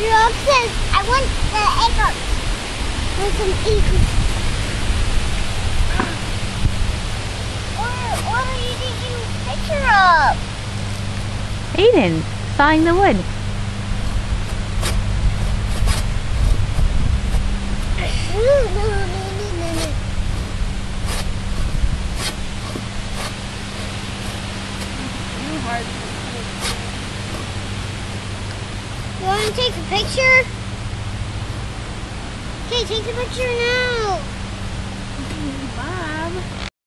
Rob says, I want the eagles. Want some eagles. What, what are you picture of? Aiden, sawing the wood. You want to take a picture? Okay, take the picture now.